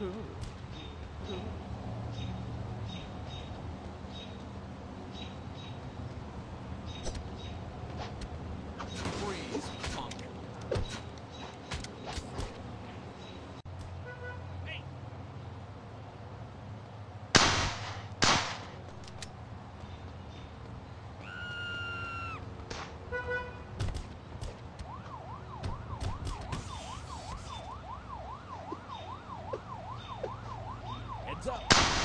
Freeze, Heads up.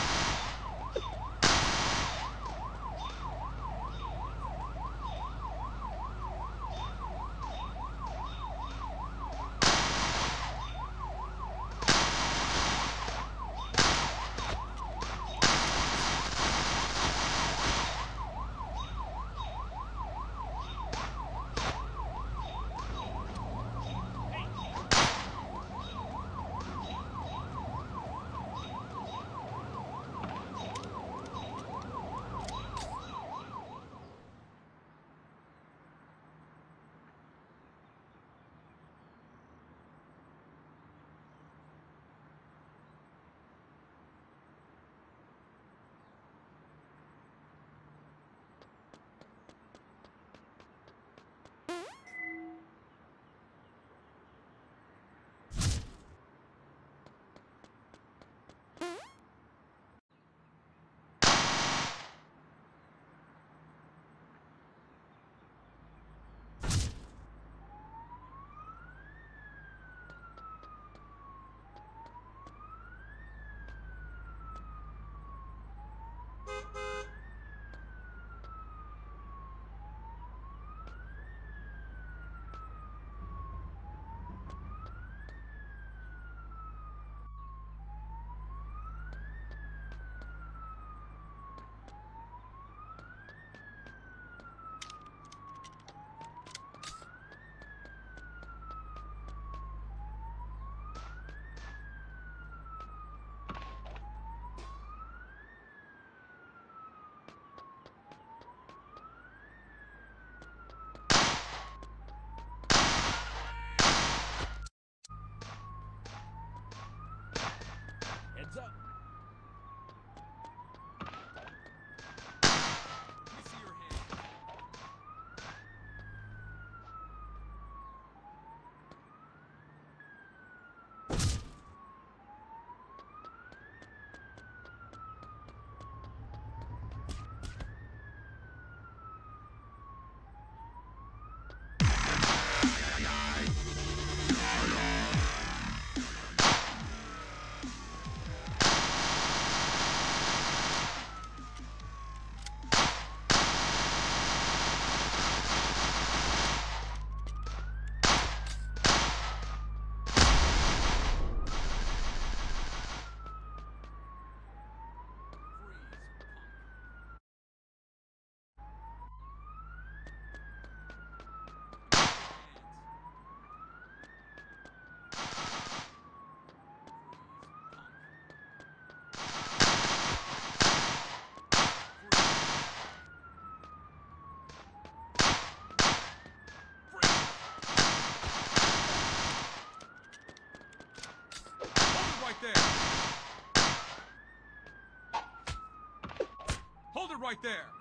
Right there.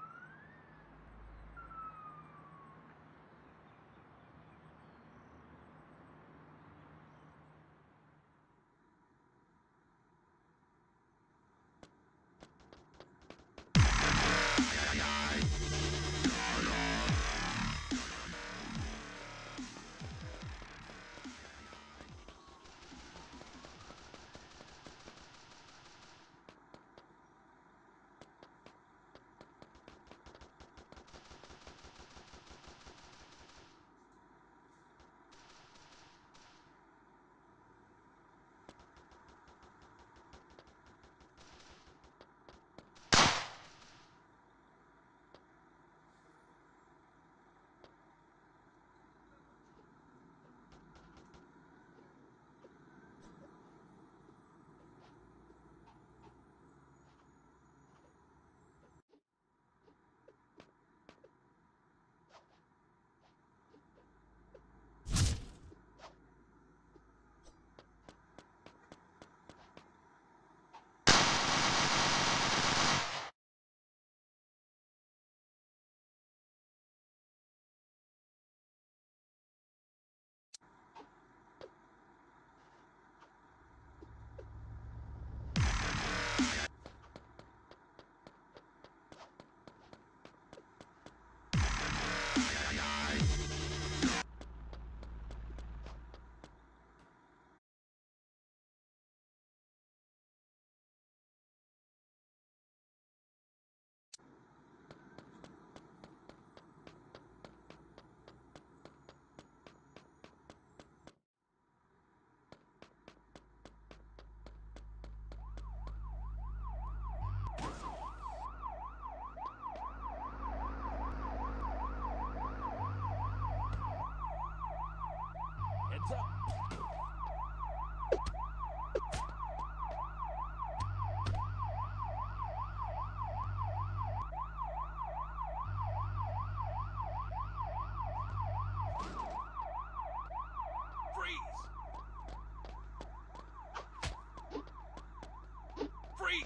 Freeze!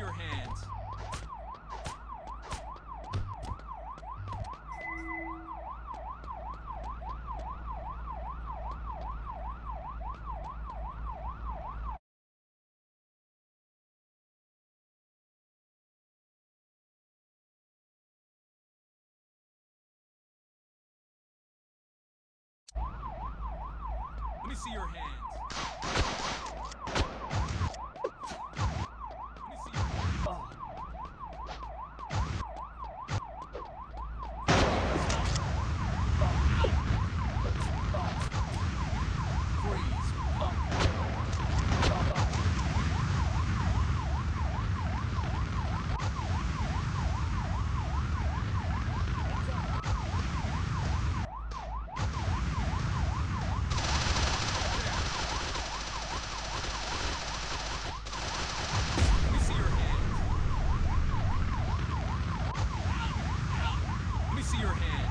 Your hands. Let me see your hands. your hand.